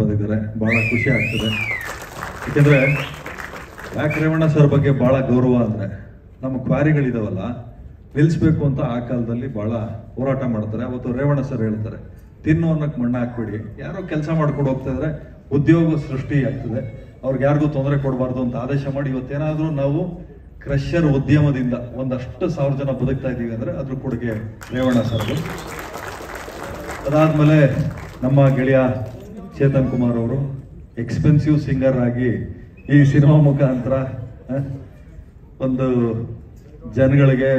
ಬಂದಿದ್ದಾರೆ. ಬಹಳ ಖುಷಿ ಆಗ್ತದೆ. ಯಾಕೆಂದ್ರೆ ಯಾಕೆ ರೇವಣ್ಣ ಸರ್ ಬಗ್ಗೆ ಬಹಳ ಗೌರವ ಅಂದ್ರೆ ನಮ್ಮ ಕ್ವಾರಿಗಳಿದಾವಲ್ಲ, ನಿಲ್ಲಿಸ್ಬೇಕು ಅಂತ ಆ ಕಾಲದಲ್ಲಿ ಬಹಳ ಹೋರಾಟ ಮಾಡ್ತಾರೆ. ಅವತ್ತು ರೇವಣ್ಣ ಸರ್ ಹೇಳ್ತಾರೆ, ತಿನ್ನೋ ಅನ್ನಕ್ಕೆ ಮಣ್ಣ ಹಾಕ್ಬಿಡಿ. ಯಾರೋ ಕೆಲಸ ಮಾಡ್ಕೊಂಡು ಹೋಗ್ತಾ ಇದ್ರೆ. ಉದ್ಯೋಗ ಸೃಷ್ಟಿ ಆಗ್ತದೆ. ಅವ್ರಿಗೆ ಯಾರಿಗೂ ತೊಂದರೆ ಕೊಡಬಾರ್ದು ಅಂತ ಆದೇಶ ಮಾಡಿ ಇವತ್ತೇನಾದ್ರೂ ನಾವು ಕ್ರಷರ್ ಉದ್ಯಮದಿಂದ ಒಂದಷ್ಟು ಸಾವಿರ ಜನ ಬದುಕ್ತಾ ಇದೀವಿ ಅಂದ್ರೆ ಅದ್ರ ಕೊಡುಗೆ ರೇವಣ್ಣ ಸರ್ ಅದಾದ್ಮೇಲೆ ನಮ್ಮ ಗೆಳೆಯ ಚೇತನ್ ಕುಮಾರ್ ಅವರು ಎಕ್ಸ್ಪೆನ್ಸಿವ್ ಸಿಂಗರ್ ಆಗಿ ಈ ಸಿನಿಮಾ ಮುಖಾಂತರ ಒಂದು ಜನಗಳಿಗೆ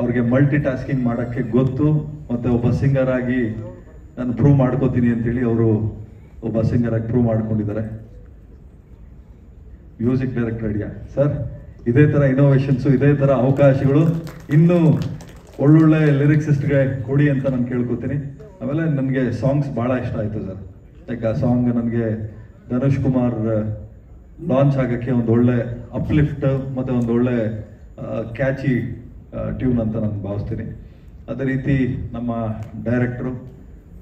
ಅವ್ರಿಗೆ ಮಲ್ಟಿ ಟಾಸ್ಕಿಂಗ್ ಮಾಡೋಕ್ಕೆ ಗೊತ್ತು, ಮತ್ತು ಒಬ್ಬ ಸಿಂಗರ್ ಆಗಿ ನಾನು ಪ್ರೂವ್ ಮಾಡ್ಕೋತೀನಿ ಅಂತೇಳಿ ಅವರು ಒಬ್ಬ ಸಿಂಗರ್ ಆಗಿ ಪ್ರೂವ್ ಮಾಡ್ಕೊಂಡಿದ್ದಾರೆ. ಮ್ಯೂಸಿಕ್ ಡೈರೆಕ್ಟರ್ ಐಡಿಯಾ ಸರ್ ಇದೇ ಥರ ಇನೋವೇಷನ್ಸ್ ಇದೇ ಥರ ಅವಕಾಶಗಳು ಇನ್ನೂ ಒಳ್ಳೊಳ್ಳೆ ಲಿರಿಕ್ಸಿಸ್ಟ್ಗೆ ಕೊಡಿ ಅಂತ ನಾನು ಕೇಳ್ಕೊತೀನಿ. ಆಮೇಲೆ ನನಗೆ ಸಾಂಗ್ಸ್ ಭಾಳ ಇಷ್ಟ ಆಯಿತು ಸರ್ ಲೈಕ್ ಆ ಸಾಂಗ್ ನನಗೆ ಧನುಷ್ ಕುಮಾರ್ ಲಾಂಚ್ ಆಗೋಕ್ಕೆ ಒಂದು ಒಳ್ಳೆ ಅಪ್ಲಿಫ್ಟ್ ಮತ್ತು ಒಂದು ಒಳ್ಳೆ ಕ್ಯಾಚಿ ಟ್ಯೂನ್ ಅಂತ ನಾನು ಭಾವಿಸ್ತೀನಿ. ಅದೇ ರೀತಿ ನಮ್ಮ ಡೈರೆಕ್ಟ್ರು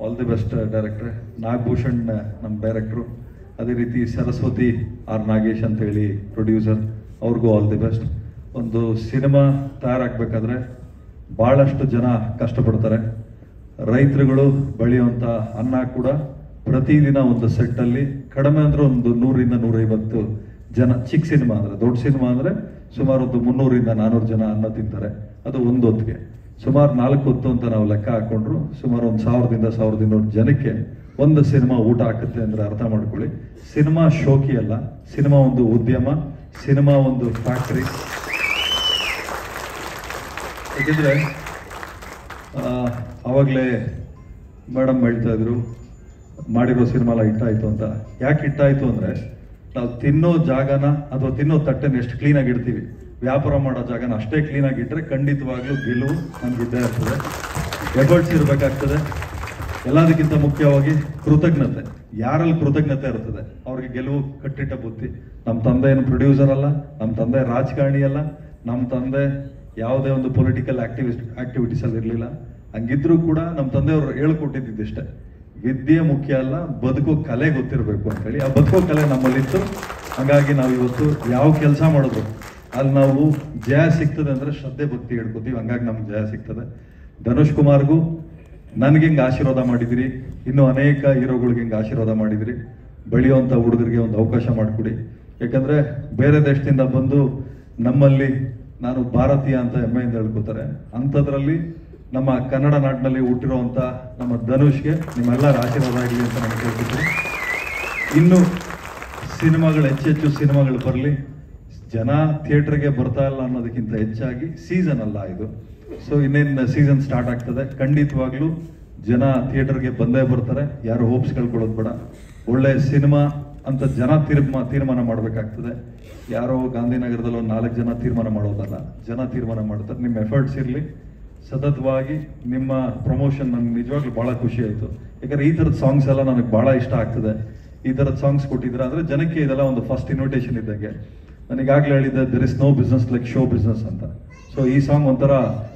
ಆಲ್ ದಿ ಬೆಸ್ಟ್ ಡೈರೆಕ್ಟ್ರೆ ನಾಗಭೂಷಣ್ ನಮ್ಮ ಡೈರೆಕ್ಟ್ರು ಅದೇ ರೀತಿ ಸರಸ್ವತಿ ಆರ್ ನಾಗೇಶ್ ಅಂತ ಹೇಳಿ ಪ್ರೊಡ್ಯೂಸರ್ ಅವ್ರಿಗೂ ಆಲ್ ದಿ ಬೆಸ್ಟ್ ಒಂದು ಸಿನಿಮಾ ತಯಾರಾಗಬೇಕಾದ್ರೆ ಭಾಳಷ್ಟು ಜನ ಕಷ್ಟಪಡ್ತಾರೆ. ರೈತರುಗಳು ಬೆಳೆಯುವಂಥ ಅನ್ನ ಕೂಡ ಪ್ರತಿದಿನ ಒಂದು ಸೆಟ್ ಅಲ್ಲಿ ಕಡಿಮೆ ಅಂದ್ರೆ ಒಂದು ನೂರಿಂದ ನೂರೈವತ್ತು ಜನ, ಚಿಕ್ಕ ಸಿನಿಮಾ ಅಂದರೆ, ದೊಡ್ಡ ಸಿನಿಮಾ ಅಂದ್ರೆ ಸುಮಾರು ಒಂದು ಮುನ್ನೂರಿಂದ ನಾನೂರು ಜನ ಅನ್ನ ತಿಂತಾರೆ. ಅದು ಒಂದು ಹೊತ್ತಿಗೆ ಸುಮಾರು ನಾಲ್ಕು ಹೊತ್ತು ಅಂತ ನಾವು ಲೆಕ್ಕ ಹಾಕೊಂಡ್ರು, ಸುಮಾರು ಒಂದು ಸಾವಿರದಿಂದ ಸಾವಿರದ ಇನ್ನೂರು ಜನಕ್ಕೆ ಒಂದು ಸಿನಿಮಾ ಊಟ ಹಾಕುತ್ತೆ ಅಂದರೆ ಅರ್ಥ ಮಾಡ್ಕೊಳ್ಳಿ. ಸಿನಿಮಾ ಶೋಕಿ ಅಲ್ಲ, ಸಿನಿಮಾ ಒಂದು ಉದ್ಯಮ, ಸಿನಿಮಾ ಒಂದು ಫ್ಯಾಕ್ಟ್ರಿ. ಯಾಕೆಂದ್ರೆ ಆವಾಗಲೇ ಮೇಡಮ್ ಹೇಳ್ತಾ ಇದ್ರು ಮಾಡಿರೋ ಸಿನಿಮಾಲ ಹಿಟ್ ಹಿಟ್ಟಾಯ್ತು ಅಂತ. ಯಾಕೆ ಹಿಟ್ಟಾಯ್ತು ಅಂದ್ರೆ ನಾವು ತಿನ್ನೋ ಜಾಗನ ಅಥವಾ ತಿನ್ನೋ ತಟ್ಟೆನ ಎಷ್ಟು ಕ್ಲೀನಾಗಿ ಇಡ್ತೀವಿ. ವ್ಯಾಪಾರ ಮಾಡೋ ಜಾಗನ ಅಷ್ಟೇ ಕ್ಲೀನಾಗಿ ಇಟ್ಟರೆ ಖಂಡಿತವಾಗ್ಲೂ ಗೆಲುವು ನಮ್ಗೆ ಇದ್ದೇ ಇರ್ತದೆ ಎಫರ್ಟ್ಸ್ ಇರಬೇಕಾಗ್ತದೆ. ಎಲ್ಲದಕ್ಕಿಂತ ಮುಖ್ಯವಾಗಿ ಕೃತಜ್ಞತೆ. ಯಾರಲ್ಲಿ ಕೃತಜ್ಞತೆ ಇರ್ತದೆ? ಅವ್ರಿಗೆ ಗೆಲುವು ಕಟ್ಟಿಟ್ಟ ಬುದ್ಧಿ. ನಮ್ಮ ತಂದೆ ಏನು ಪ್ರೊಡ್ಯೂಸರ್ ಅಲ್ಲ ನಮ್ಮ ತಂದೆ ರಾಜಕಾರಣಿ ಅಲ್ಲ ನಮ್ಮ ತಂದೆ ಯಾವುದೇ ಒಂದು ಪೊಲಿಟಿಕಲ್ ಆಕ್ಟಿವಿಸ್ಟ್ ಆಕ್ಟಿವಿಟೀಸ್ ಅಲ್ಲಿ ಇರಲಿಲ್ಲ. ಹಂಗಿದ್ರು ಕೂಡ ನಮ್ಮ ತಂದೆಯವರು ಹೇಳ್ಕೊಟ್ಟಿದ್ದಿಷ್ಟೇ ವಿದ್ಯೆ ಮುಖ್ಯ ಅಲ್ಲ, ಬದುಕೋ ಕಲೆ ಗೊತ್ತಿರಬೇಕು ಅಂತ ಹೇಳಿ ಆ ಬದುಕೋ ಕಲೆ ನಮ್ಮಲ್ಲಿತ್ತು. ಹಾಗಾಗಿ ನಾವು ಇವತ್ತು ಯಾವ ಕೆಲಸ ಮಾಡಿದ್ರು, ಅಲ್ಲಿ ನಾವು ಜಯ ಸಿಗ್ತದೆ ಅಂದರೆ ಶ್ರದ್ಧೆ ಭಕ್ತಿ ಹೇಳ್ಕೊತೀವಿ. ಹಂಗಾಗಿ ನಮ್ಗೆ ಜಯ ಸಿಗ್ತದೆ. ಧನುಷ್ ಕುಮಾರ್ಗೂ ನನಗೆ ಹಿಂಗೆ ಆಶೀರ್ವಾದ ಮಾಡಿದಿರಿ. ಇನ್ನು ಅನೇಕ ಹೀರೋಗಳಿಗೆ ಹಿಂಗೆ ಆಶೀರ್ವಾದ ಮಾಡಿದಿರಿ. ಬೆಳೆಯುವಂಥ ಹುಡುಗರಿಗೆ ಒಂದು ಅವಕಾಶ ಮಾಡಿಕೊಡಿ. ಯಾಕಂದ್ರೆ ಬೇರೆ ದೇಶದಿಂದ ಬಂದು ನಮ್ಮಲ್ಲಿ ನಾನು ಭಾರತೀಯ ಅಂತ ಹೆಮ್ಮೆಯಿಂದ ಹೇಳ್ಕೊತಾರೆ. ಅಂಥದ್ರಲ್ಲಿ ನಮ್ಮ ಕನ್ನಡ ನಾಡಿನಲ್ಲಿ ಹುಟ್ಟಿರುವಂಥ ನಮ್ಮ ಧನುಷ್ಗೆ ನಿಮ್ಮೆಲ್ಲರ ಆಶೀರ್ವಾದ ಆಗಲಿ ಅಂತ ನಾನು ಕೇಳ್ತಿದ್ದೆ ಇನ್ನು ಸಿನಿಮಾಗಳು, ಹೆಚ್ಚು ಹೆಚ್ಚು ಸಿನಿಮಾಗಳು ಬರಲಿ, ಜನ ಥಿಯೇಟರ್ಗೆ ಬರ್ತಾ ಇಲ್ಲ ಅನ್ನೋದಕ್ಕಿಂತ ಹೆಚ್ಚಾಗಿ ಸೀಸನ್ ಅಲ್ಲ ಇದು. ಸೊ ಇನ್ನೇನು ಸೀಸನ್ ಸ್ಟಾರ್ಟ್ ಆಗ್ತದೆ. ಖಂಡಿತವಾಗ್ಲೂ ಜನ ಥಿಯೇಟರ್ಗೆ ಬಂದೇ ಬರ್ತಾರೆ. ಯಾರು ಹೋಪ್ಸ್ ಕಳ್ಕೊಳ್ಳೋದು ಬೇಡ. ಒಳ್ಳೆ ಸಿನಿಮಾ ಅಂತ ಜನ ತೀರ್ಮಾ ತೀರ್ಮಾನ ಮಾಡಬೇಕಾಗ್ತದೆ. ಯಾರೋ ಗಾಂಧಿನಗರದಲ್ಲಿ ಒಂದು ನಾಲ್ಕು ಜನ ತೀರ್ಮಾನ ಮಾಡೋದಲ್ಲ. ಜನ ತೀರ್ಮಾನ ಮಾಡ್ತಾರೆ. ನಿಮ್ಮ ಎಫರ್ಟ್ಸ್ ಇರಲಿ. ಸತತವಾಗಿ ನಿಮ್ಮ ಪ್ರಮೋಷನ್ ನನಗೆ ನಿಜವಾಗ್ಲೂ ಬಹಳ ಖುಷಿ ಆಯ್ತು. ಯಾಕಂದ್ರೆ ಈ ಥರದ ಸಾಂಗ್ಸ್ ಎಲ್ಲ ನನಗೆ ಬಹಳ ಇಷ್ಟ ಆಗ್ತದೆ. ಈ ಥರದ ಸಾಂಗ್ಸ್ ಕೊಟ್ಟಿದ್ರೆ, ಅಂದ್ರೆ ಜನಕ್ಕೆ ಇದೆಲ್ಲ ಒಂದು ಫಸ್ಟ್ ಇನ್ವಿಟೇಷನ್ ಇದ್ದಂಗೆ. ನನಗಾಗ್ಲೇ ಹೇಳಿದ್ದೆ there is no business like show business ಅಂತ. ಸೊ ಈ ಸಾಂಗ್ ಒಂಥರ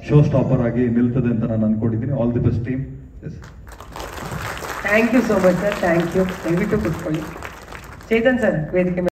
ಶೋ ಸ್ಟಾಪರ್ ಆಗಿ ನಿಲ್ತದೆ ಅಂತ ನಾನು ಅನ್ಕೊಂಡಿದ್ದೀನಿ. All the best team yes thank you so much sir thank you ದಯವಿಟ್ಟು ಕೂತ್ಕೊಳ್ಳಿ. ಚೇತನ್ ಸರ್, ವೇದಿಕೆ